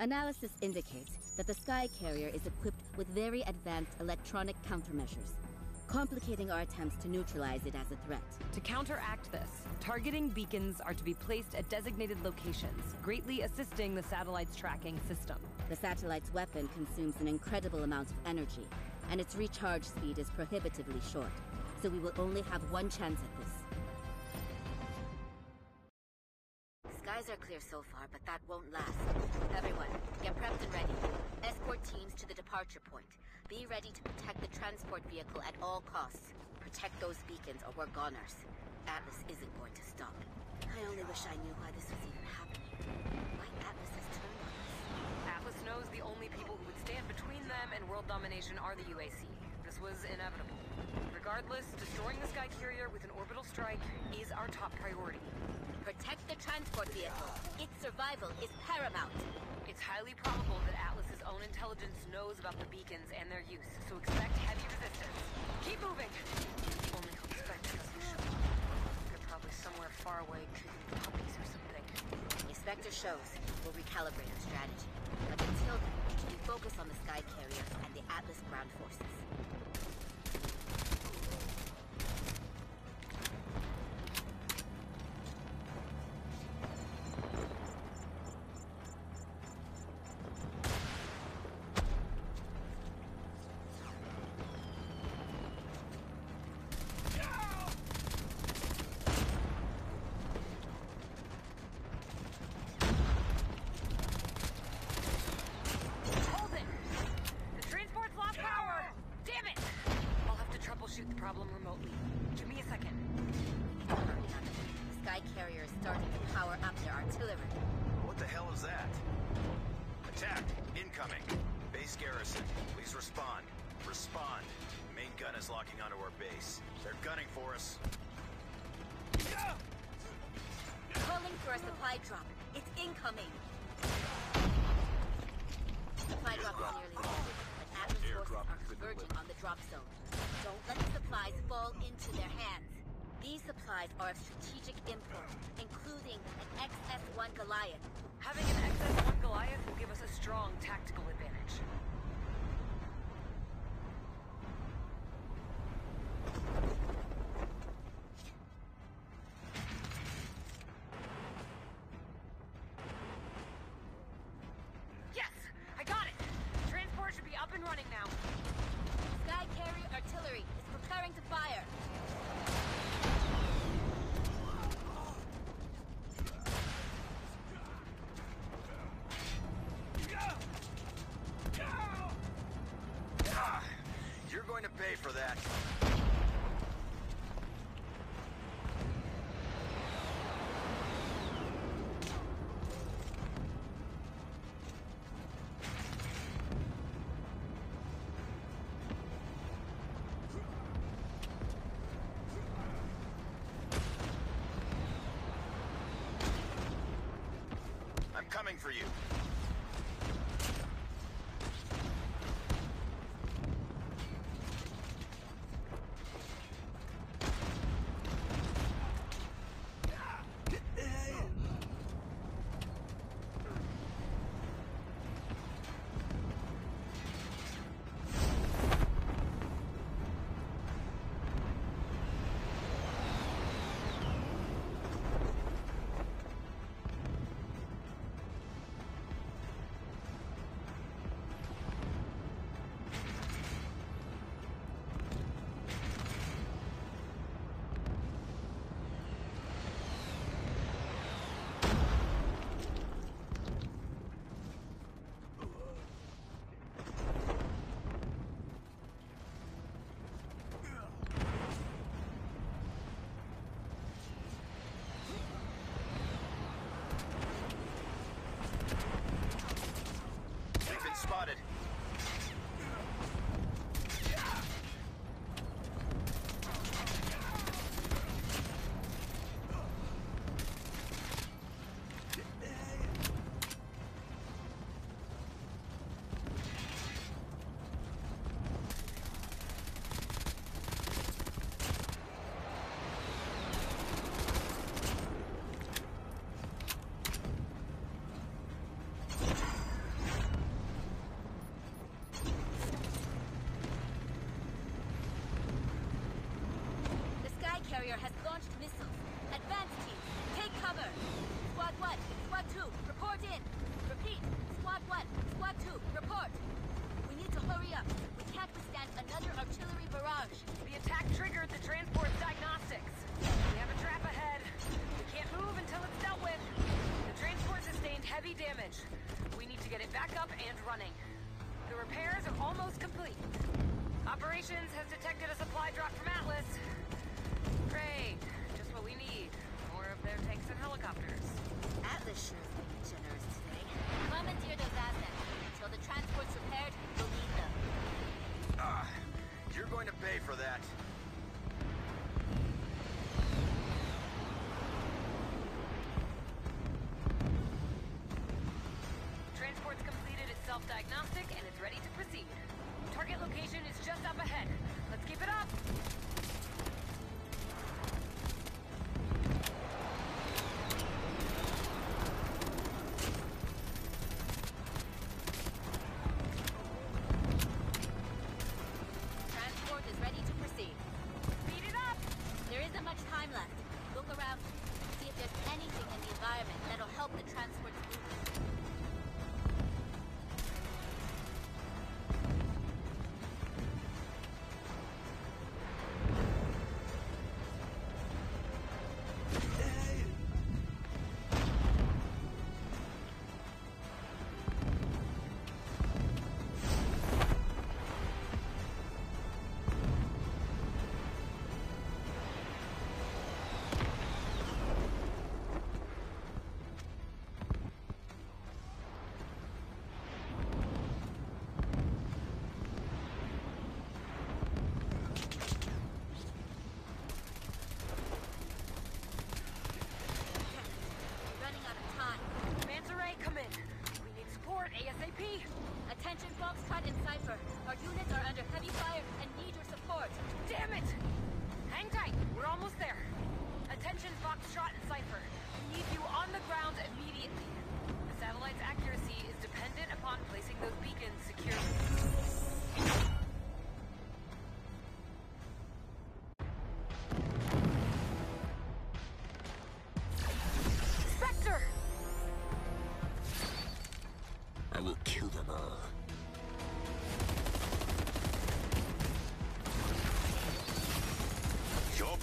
Analysis indicates that the Sky Carrier is equipped with very advanced electronic countermeasures, complicating our attempts to neutralize it as a threat. To counteract this, targeting beacons are to be placed at designated locations, greatly assisting the satellite's tracking system. The satellite's weapon consumes an incredible amount of energy, and its recharge speed is prohibitively short, so we will only have one chance at this. Skies are clear so far, but that won't last. Everyone, get prepped and ready. Escort teams to the departure point. Be ready to protect the transport vehicle at all costs. Protect those beacons or we're goners. Atlas isn't going to stop. I only wish I knew why this was even happening. Why Atlas has turned on us. Atlas knows the only people who would stand between them and world domination are the UAC. This was inevitable. Regardless, destroying the Sky Carrier with an orbital strike is our top priority. Protect the transport vehicle. Its survival is paramount. It's highly probable that Atlas's own intelligence knows about the beacons and their use, so expect heavy resistance. Keep moving! Only hope Spectre doesn't show. They're probably somewhere far away treating puppies or something. If Spectre shows, we'll recalibrate our strategy. But until then, we focus on the Sky Carrier and the Atlas ground forces. Supply drop. It's incoming. Supply drop is nearly ready, but Atlas forces are converging on the drop zone. Don't let the supplies fall into their hands. These supplies are of strategic import, including an XS-1 Goliath. Having an XS-1 Goliath will give us a strong tactical advantage. Coming for you. communications has detected a supply drop from Atlas. Great. Just what we need. More of their tanks and helicopters. Atlas should is being generous today. Commandeer those assets. Until the transport's repaired, we'll need them. Ah, uh, you're going to pay for that.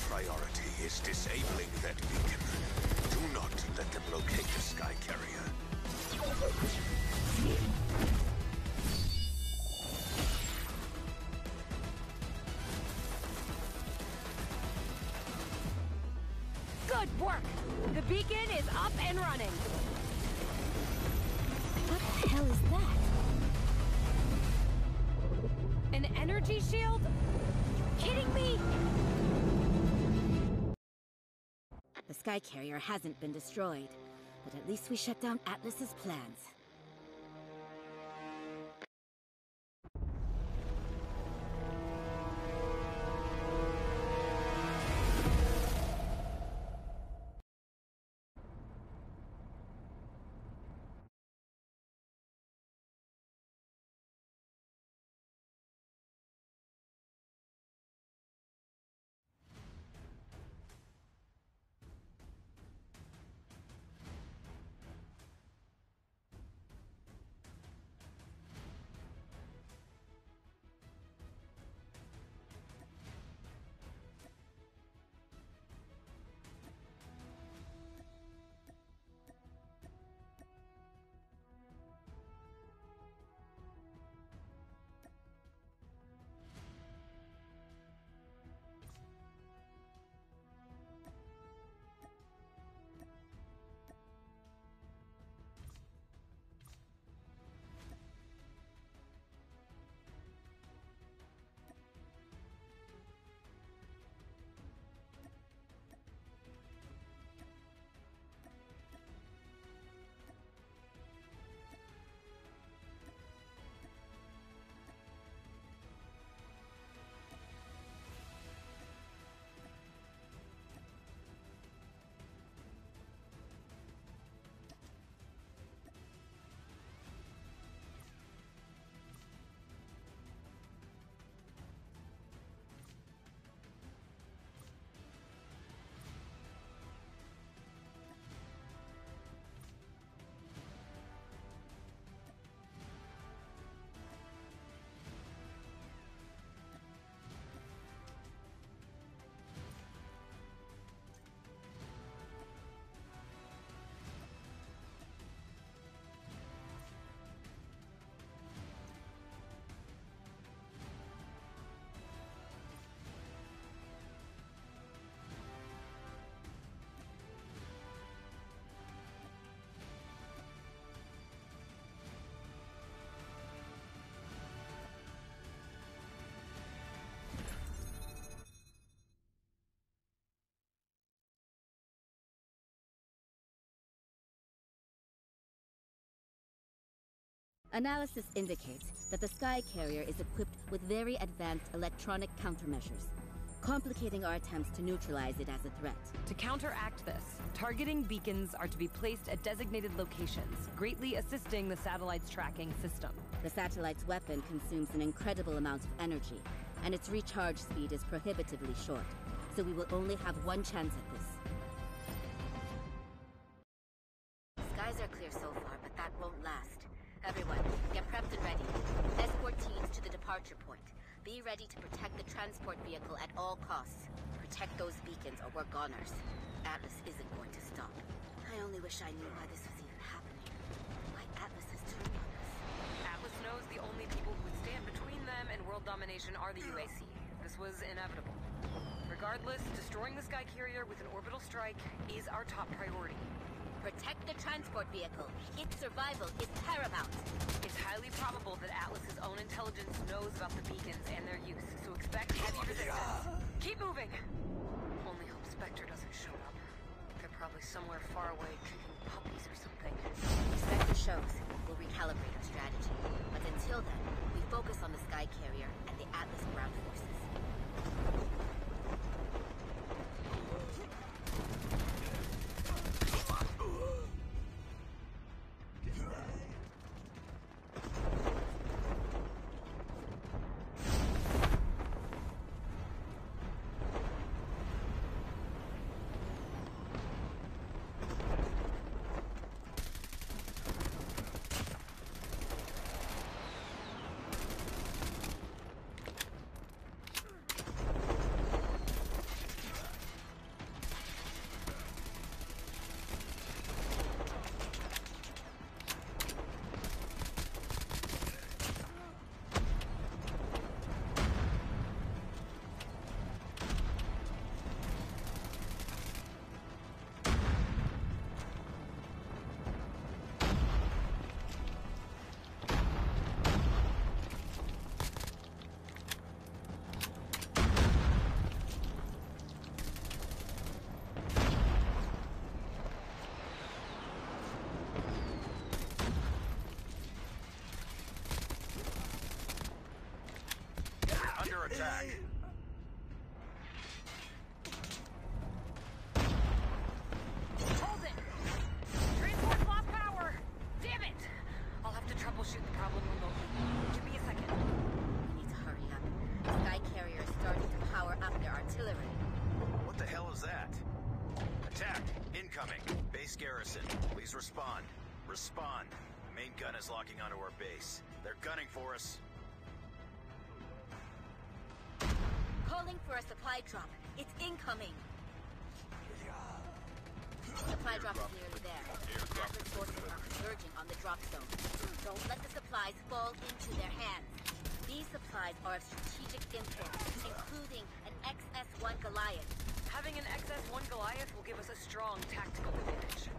priority is disabling that beacon. Do not let them locate the Sky Carrier. Good work! The beacon is up and running. sky carrier hasn't been destroyed. But at least we shut down Atlas's plans. Analysis indicates that the Sky Carrier is equipped with very advanced electronic countermeasures, complicating our attempts to neutralize it as a threat. To counteract this, targeting beacons are to be placed at designated locations, greatly assisting the satellite's tracking system. The satellite's weapon consumes an incredible amount of energy, and its recharge speed is prohibitively short, so we will only have one chance at this. Skies are clear so far, but that won't last. Everyone, get prepped and ready. Escort teams to the departure point. Be ready to protect the transport vehicle at all costs. Protect those beacons or we're goners. Atlas isn't going to stop. I only wish I knew why this was even happening. Why Atlas has turned on us. Atlas knows the only people who would stand between them and world domination are the UAC. This was inevitable. Regardless, destroying the Sky Carrier with an orbital strike is our top priority. Protect the transport vehicle. Its survival is paramount. It's highly probable that Atlas's own intelligence knows about the beacons and their use, so expect heavy resistance. Keep moving! Only hope Spectre doesn't show up. They're probably somewhere far away kicking puppies or something. Spectre shows. We'll recalibrate our strategy. But until then, we focus on the Sky Carrier and the Atlas ground forces. Respond. Respond. Main gun is locking onto our base. They're gunning for us. Calling for a supply drop. It's incoming. Supply drop is nearly there. Atlas forces are converging on the drop zone. Don't let the supplies fall into their hands. These supplies are of strategic import, including an XS-1 Goliath. Having an XS-1 Goliath will give us a strong tactical advantage.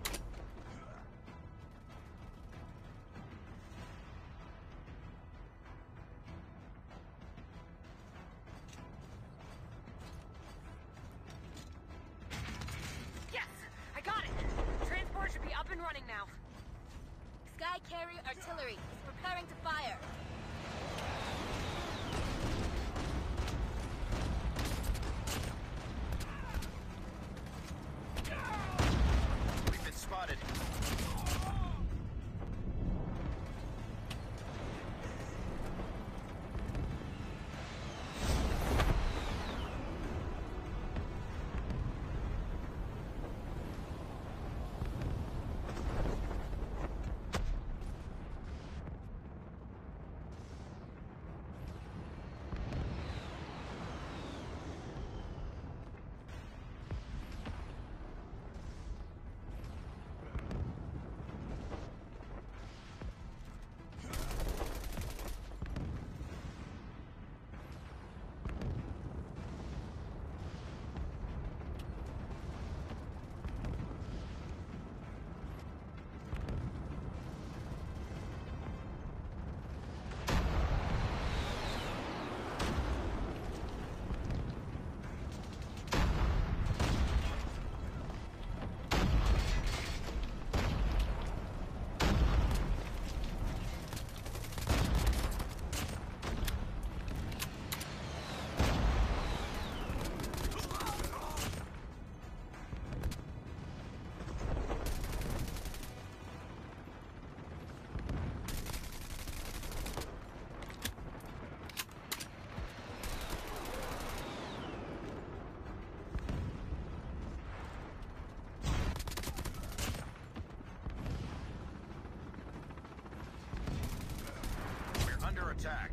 Attack.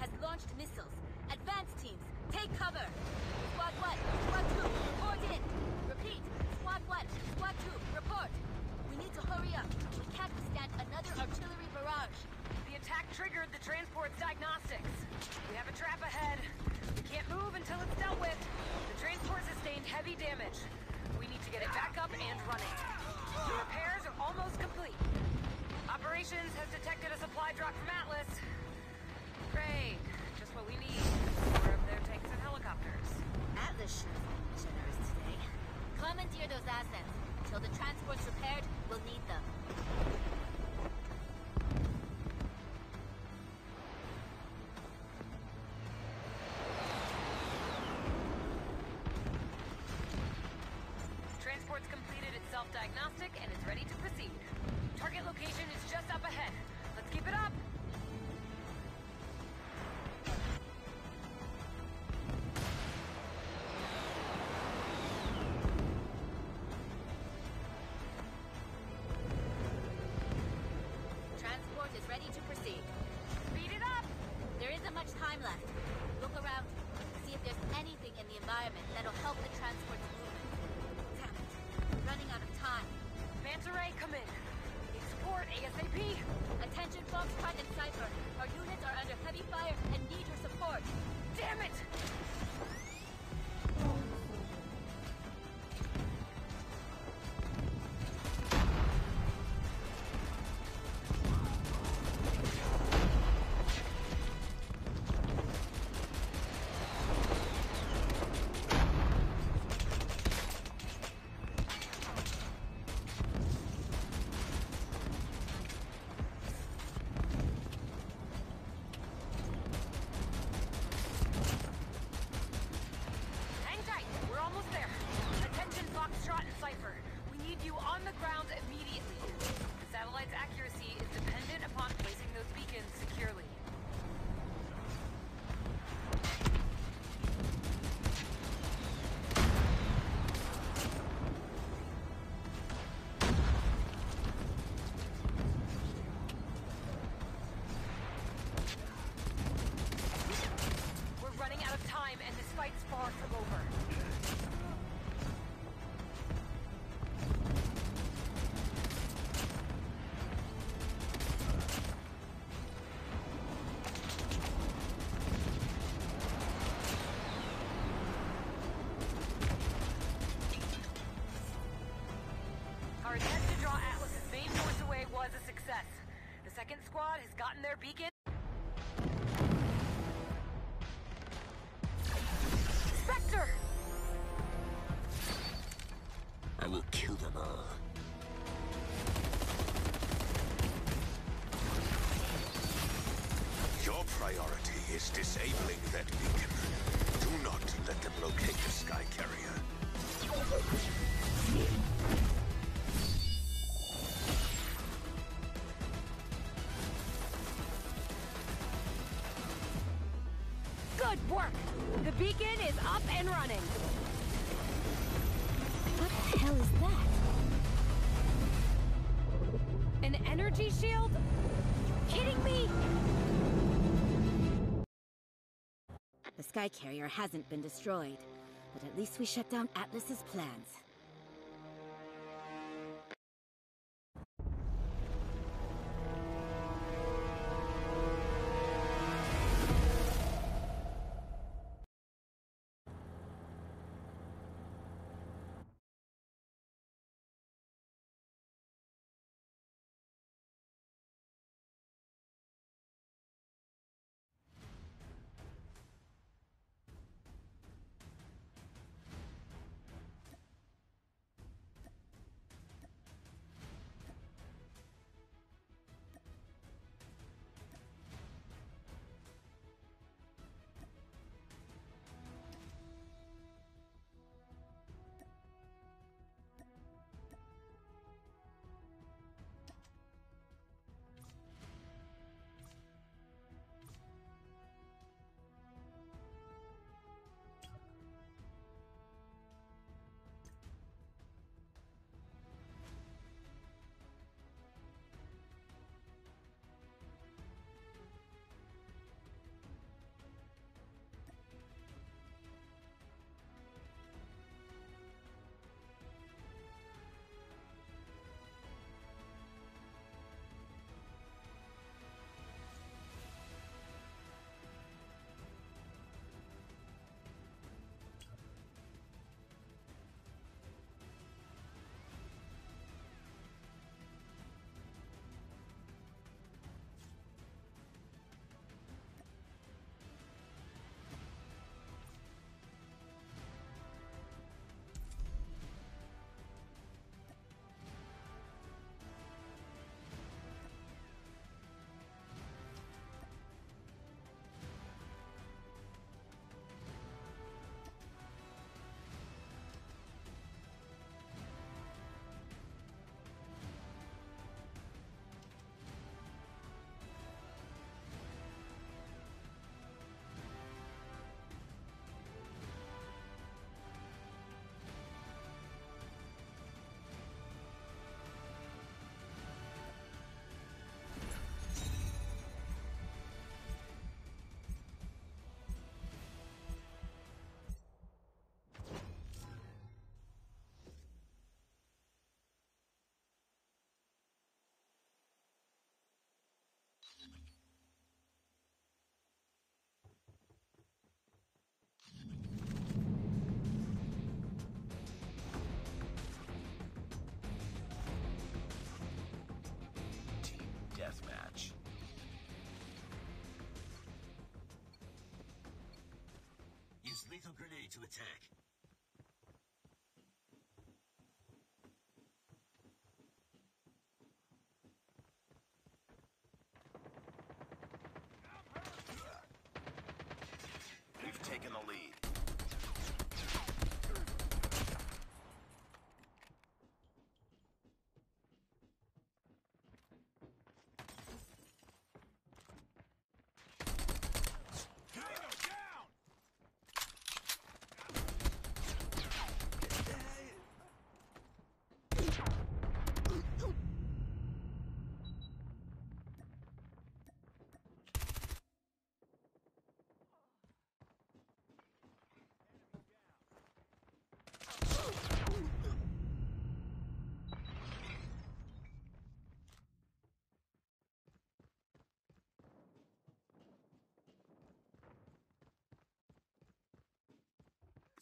Has launched missiles. Take cover. Squad 1, Squad 2, report in. Repeat, Squad 1, Squad 2, report. We need to hurry up. We can't withstand another artillery barrage. The attack triggered the transport's diagnostics. We have a trap ahead. We can't move until it's dealt with. The transport sustained heavy damage. We need to get it back up and running. The repairs are almost complete. Operations has detected a supply drop from Atlas. Great. Just what we need. Helicopters. Atlas sure is generous today. Commandeer those assets. Till the transport's repaired, we'll need them. Ready. Speed it up. There isn't much time left. Look around. See if there's anything in the environment that'll help the transport's movement. Damn it. We're running out of time. Manta Ray, come in. Need support ASAP. Attention Foxtrot and Cypher. Our units are under heavy fire and need your support. Damn it! I will kill them all. Your priority is disabling that beacon. Do not let them locate the Sky Carrier. Good work! The beacon is up and running. Energy shield? Kidding me? The Sky Carrier hasn't been destroyed, but at least we shut down Atlas's plans. Lethal grenade to attack. We've taken the lead.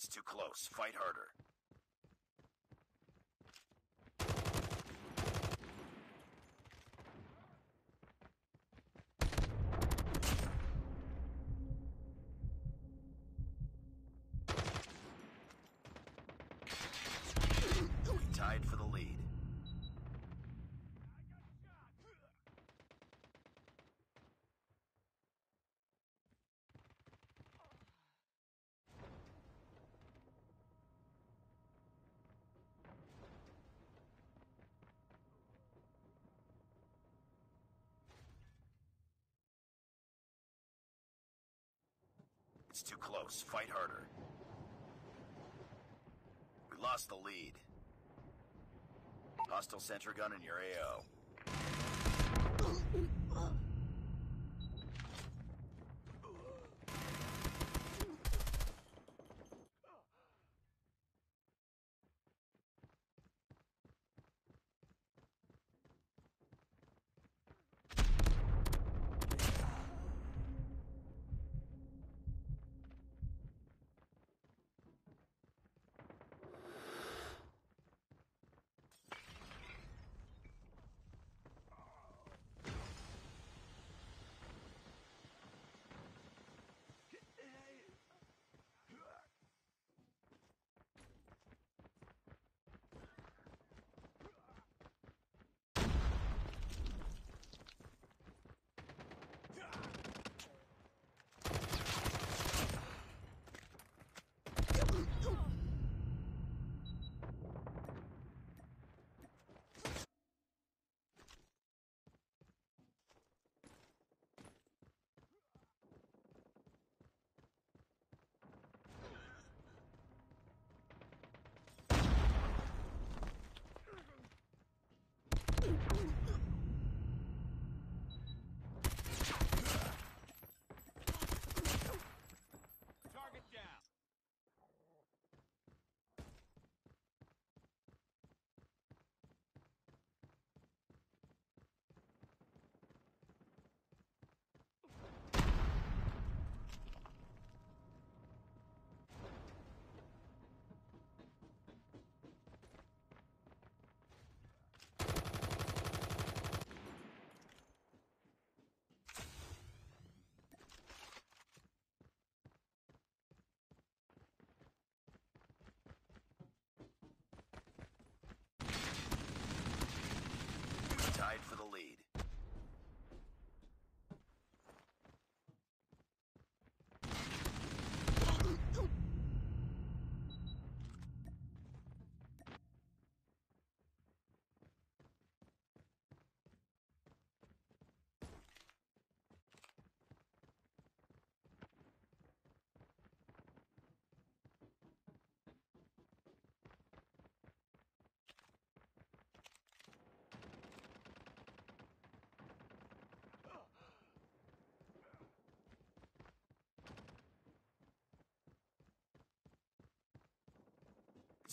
It's too close. Fight harder. We tied for the lead. It's too close. Fight harder. We lost the lead. Hostile sentry gun in your AO.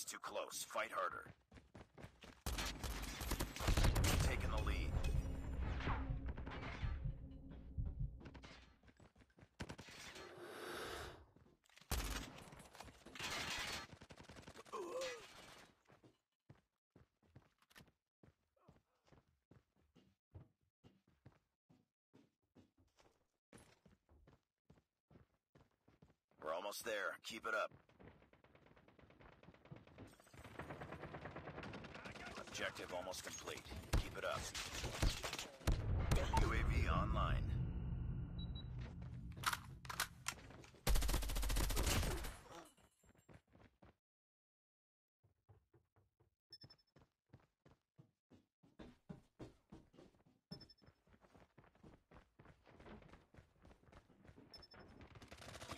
It's too close. Fight harder. Taking the lead. We're almost there. Keep it up. Objective almost complete. Keep it up. UAV online.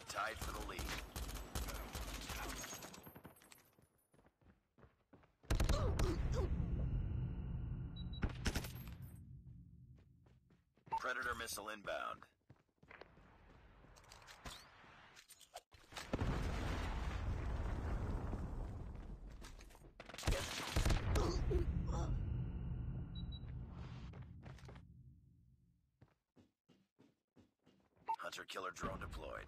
Tied for the lead. Predator missile inbound. Hunter killer drone deployed.